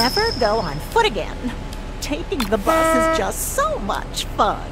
never go on foot again. Taking the bus is just so much fun.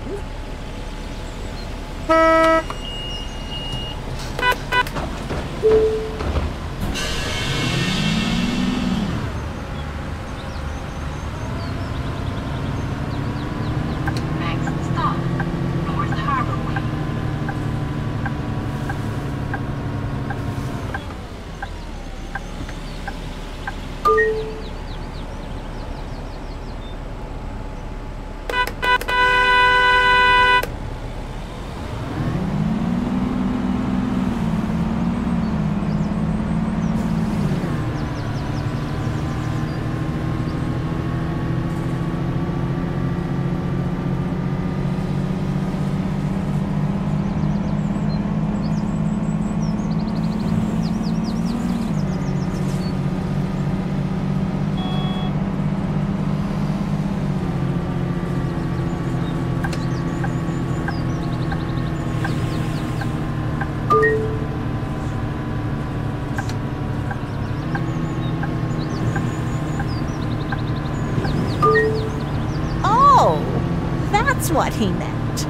That's what he meant.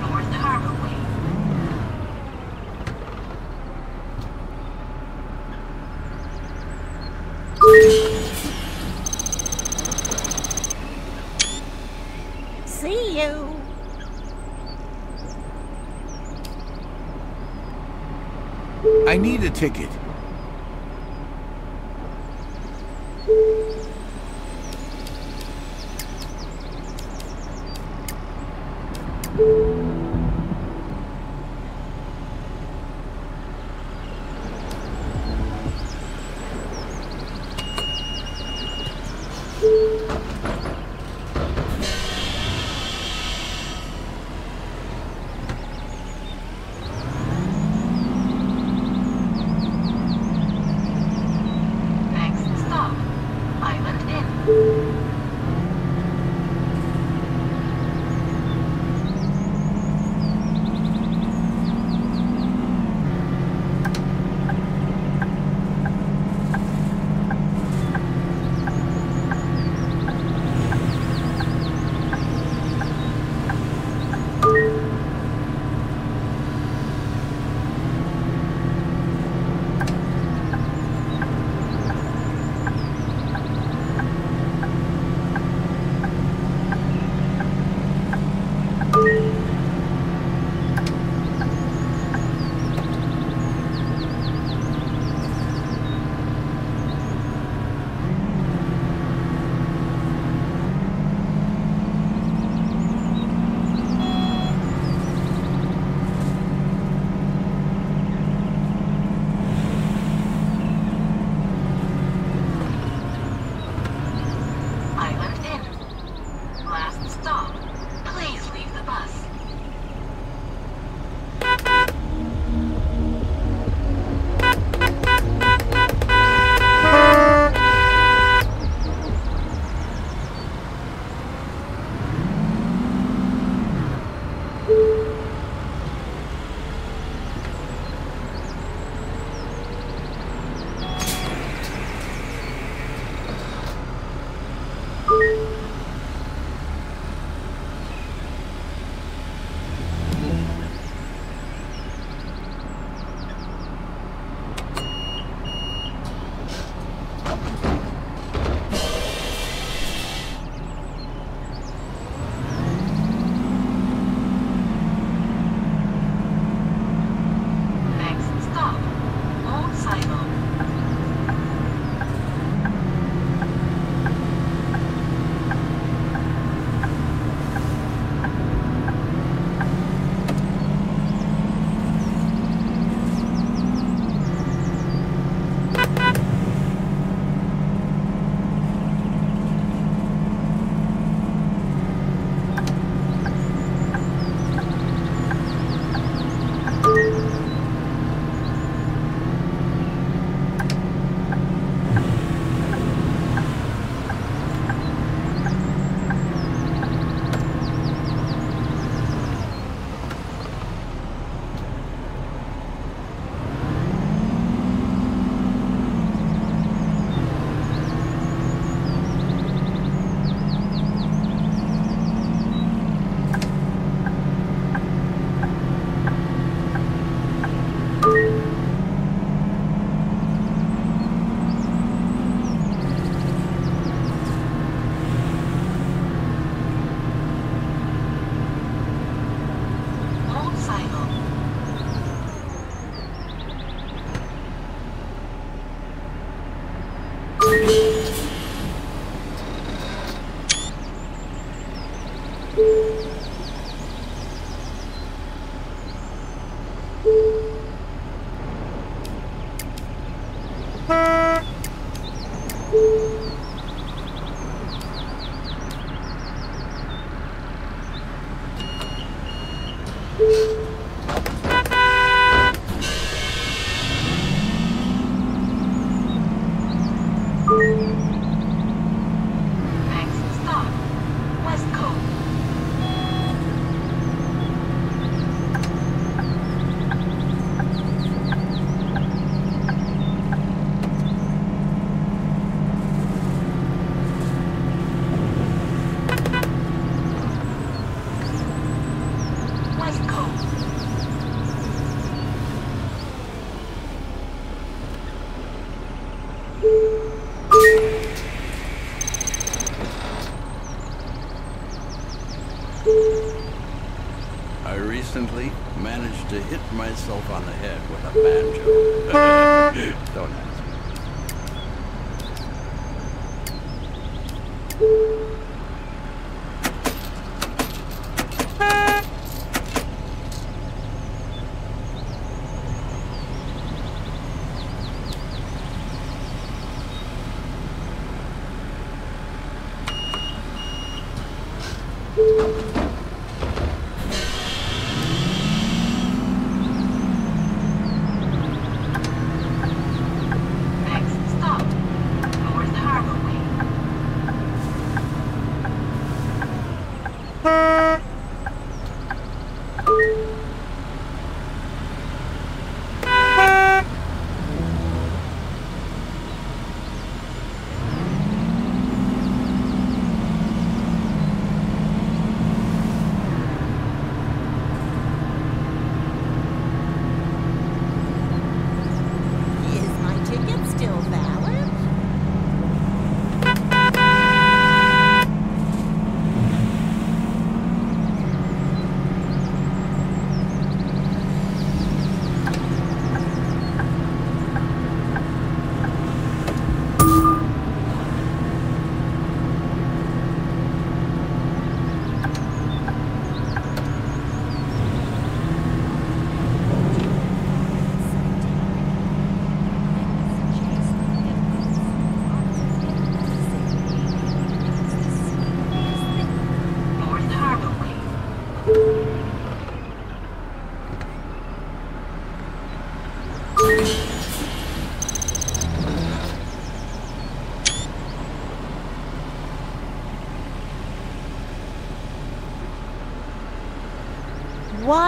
North Harbor Way. See you. I need a ticket.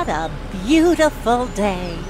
A beautiful day.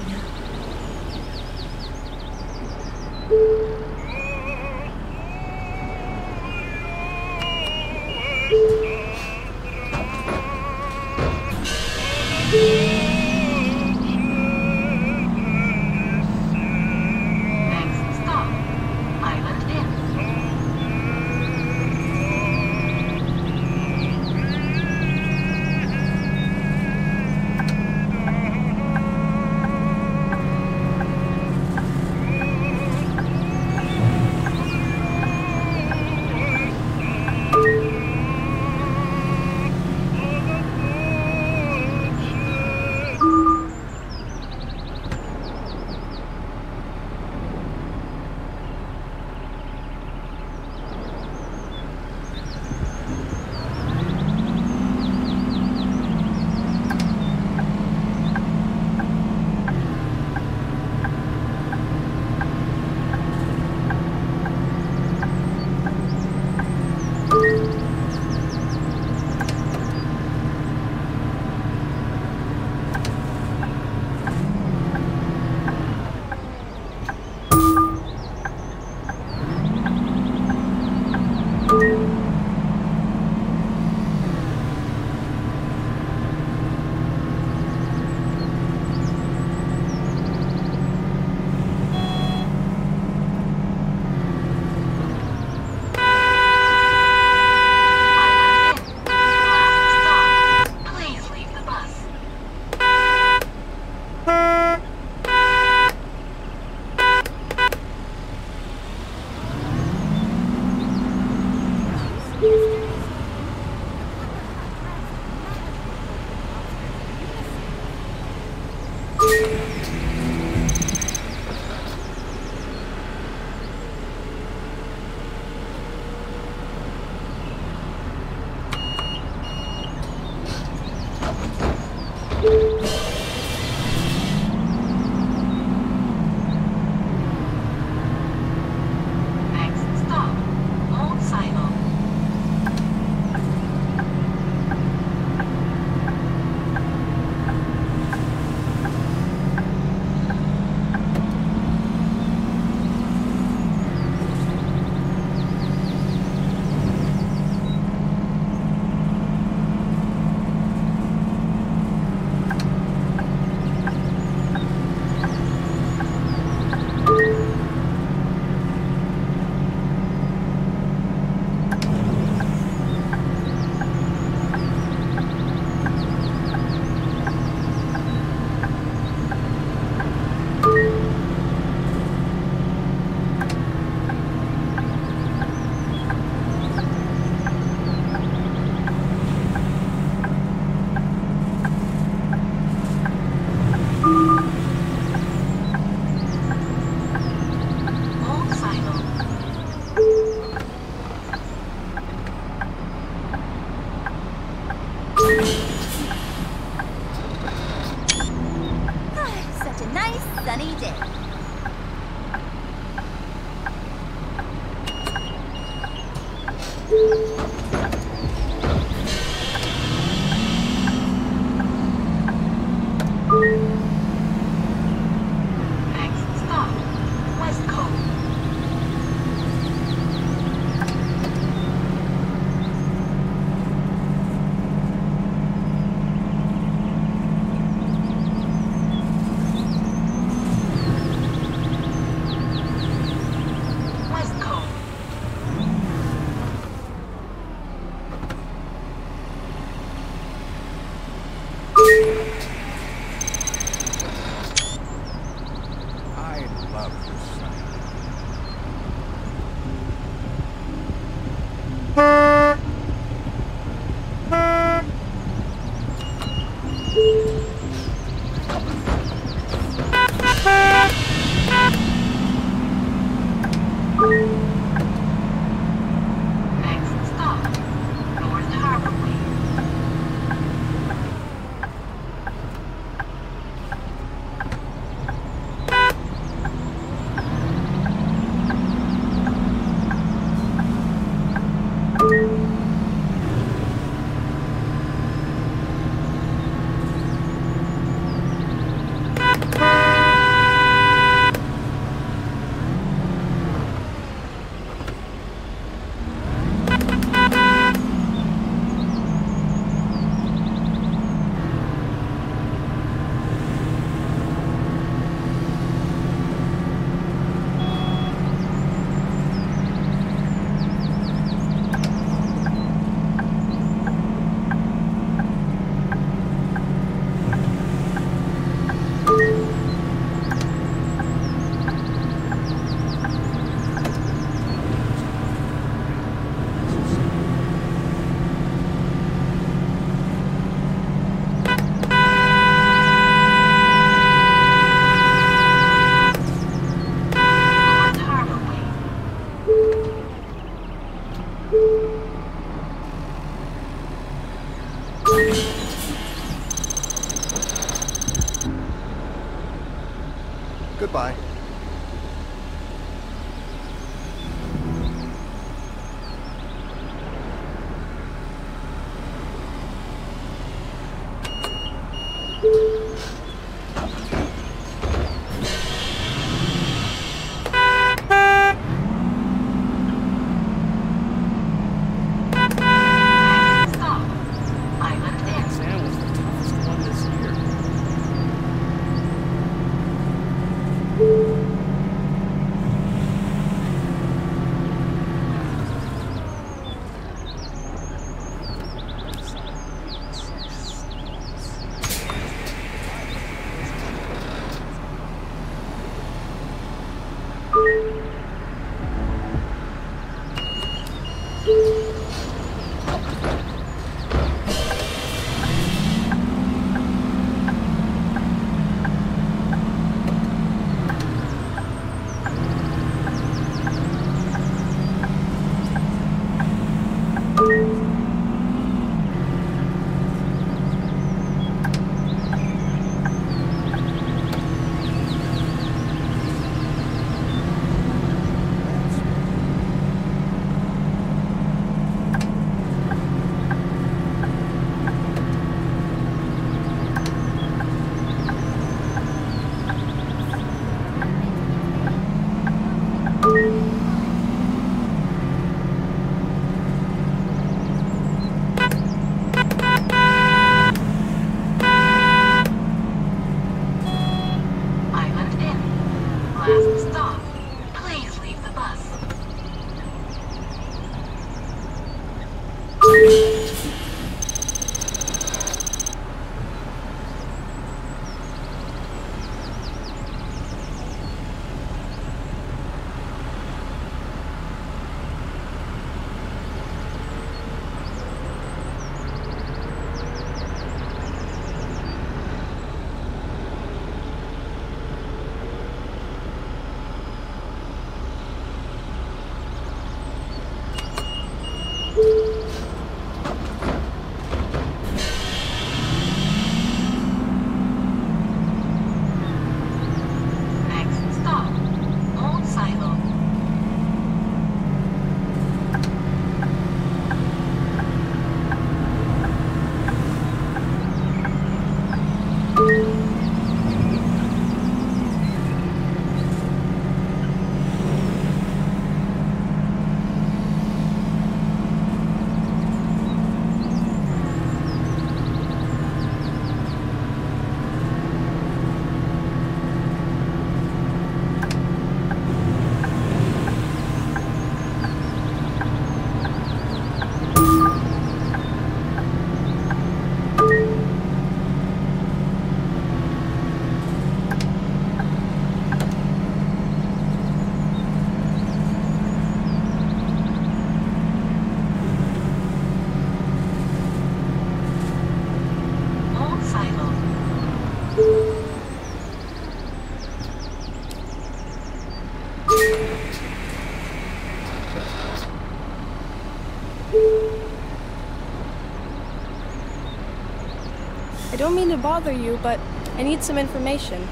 I don't mean to bother you, but I need some information.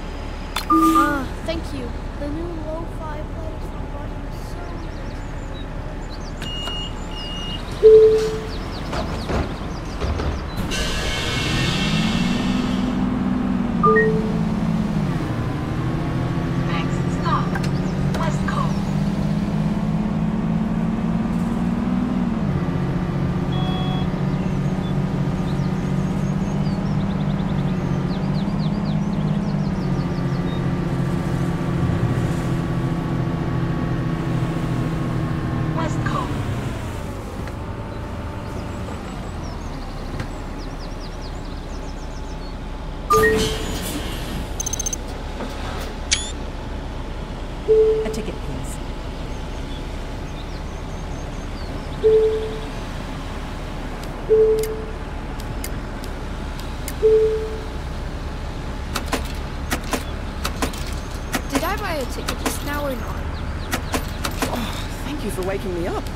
Ah, thank you. The new waking me up.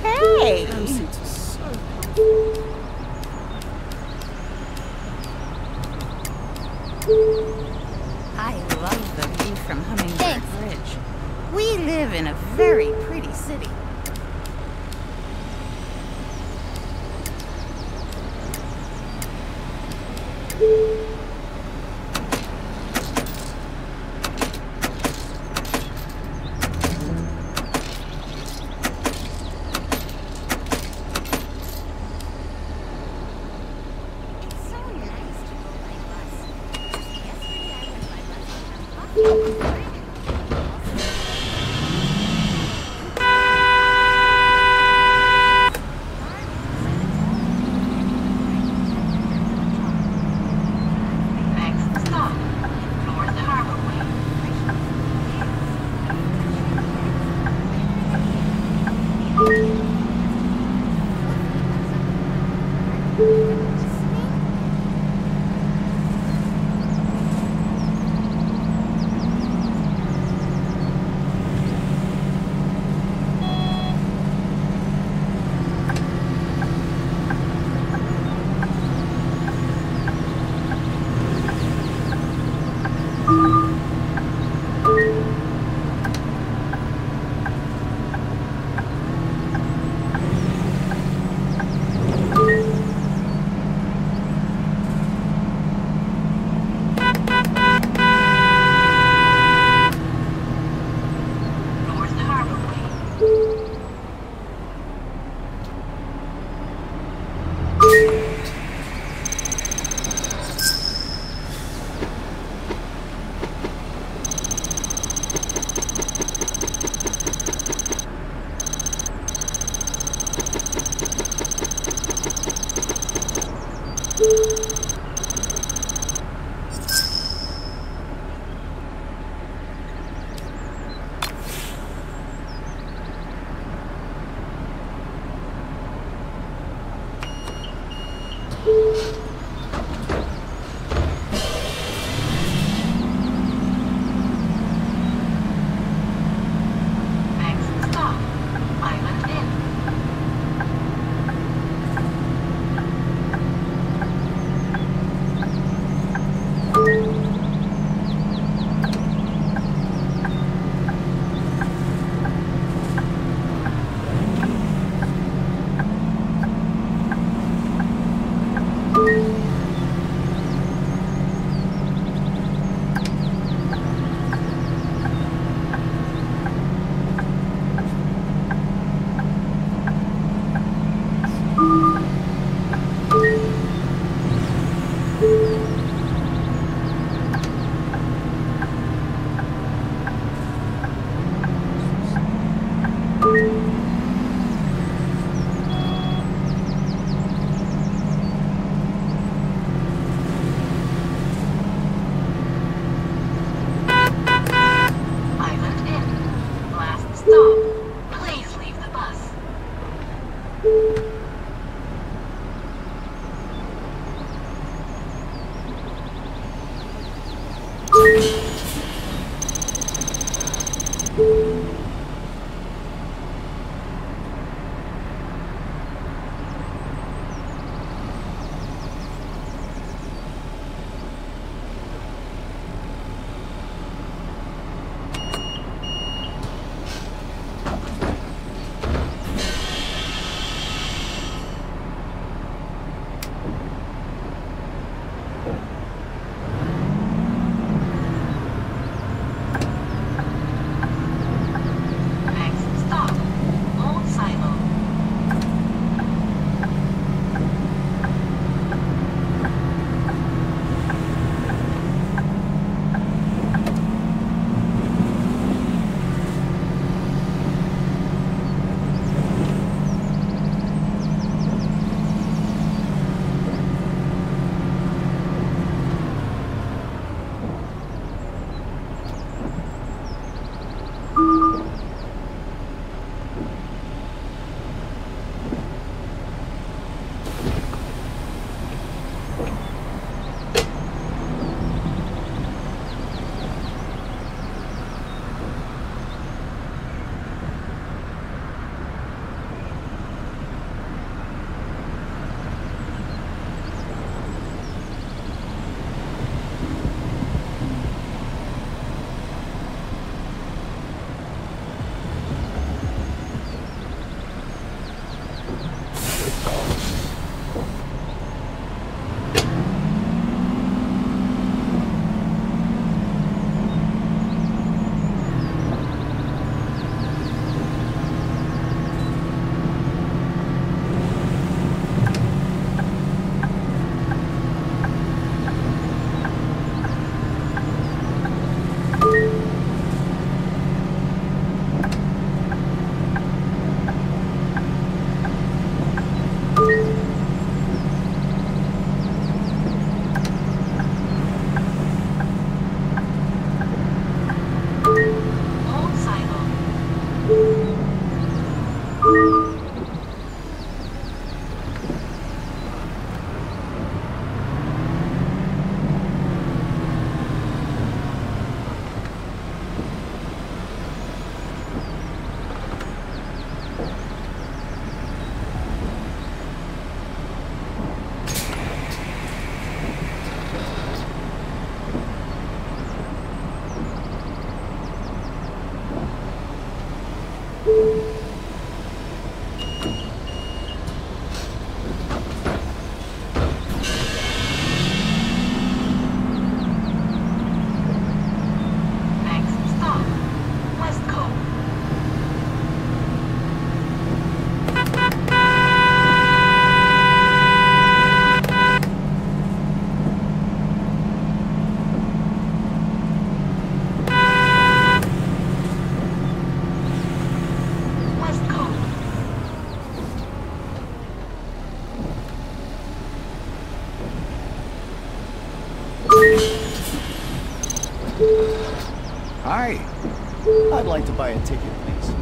Buy a ticket, please.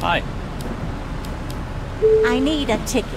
Hi. I need a ticket.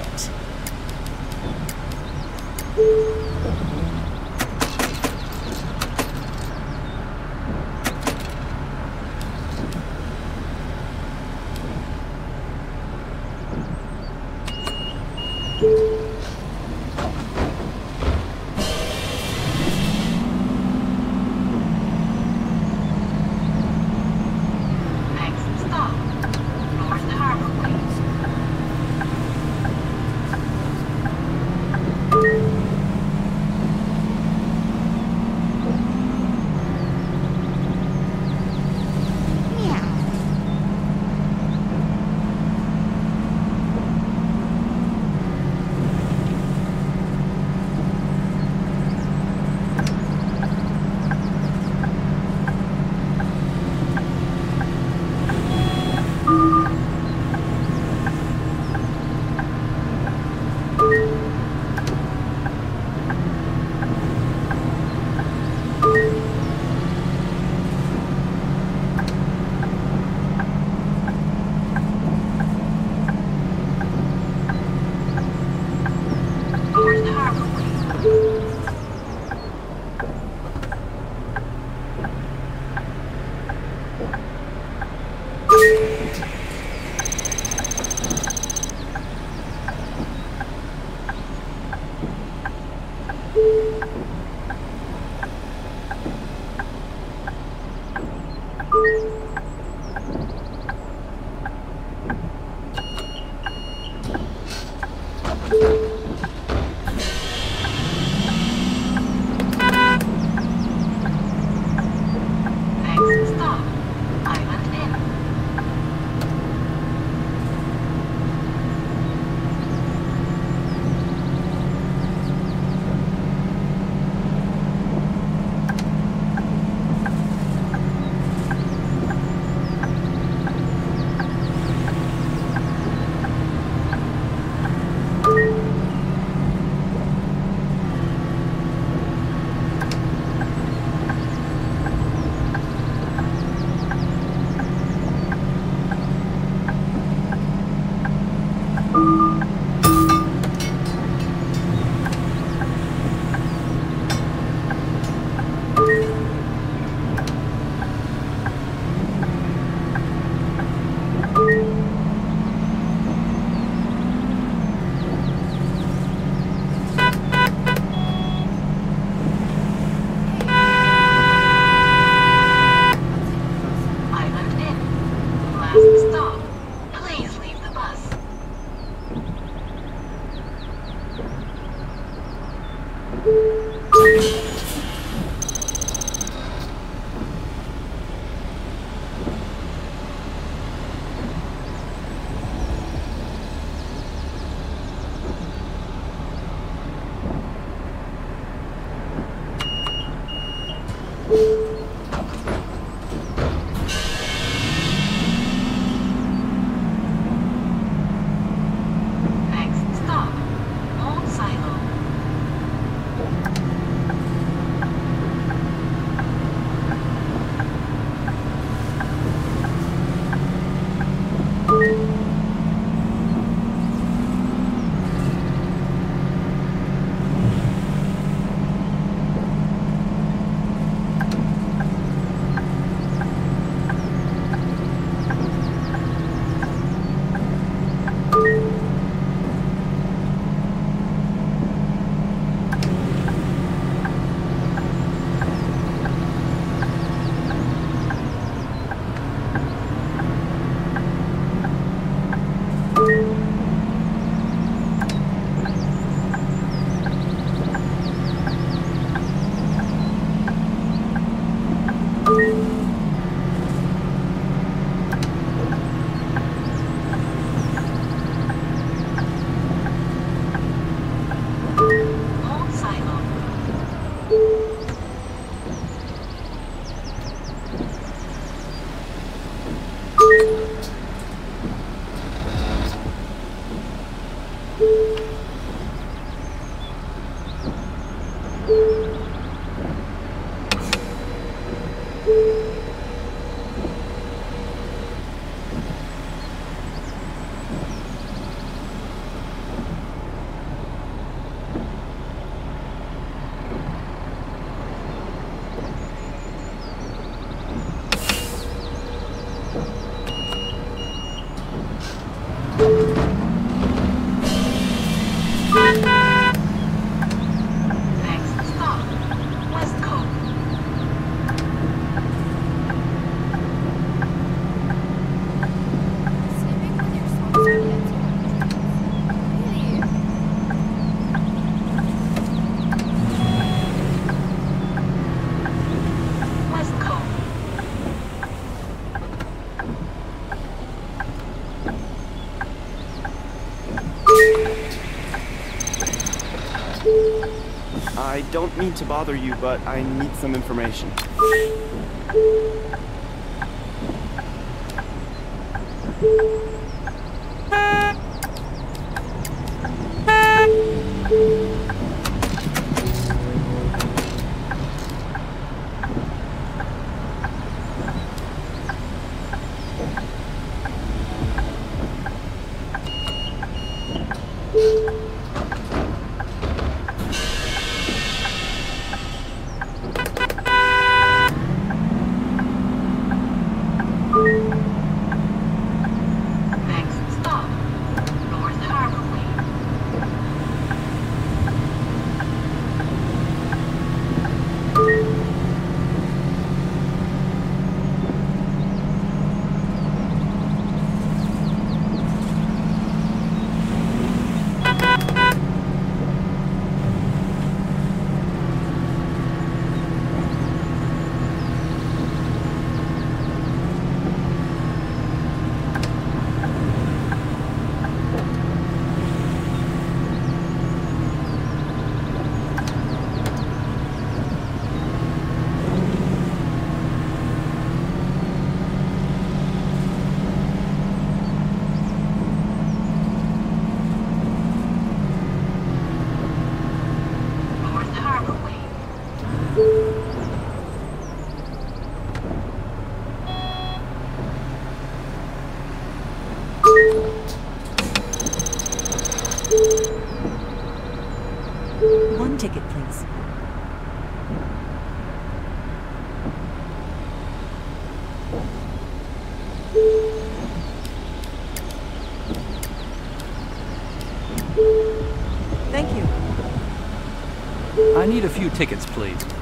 I don't mean to bother you, but I need some information. I need a few tickets, please.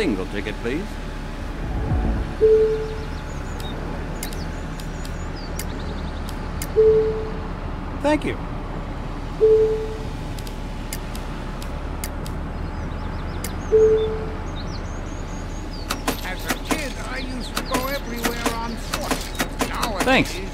Single ticket, please. Thank you. As a kid, I used to go everywhere on foot. Nowadays, Thanks.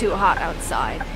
too hot outside.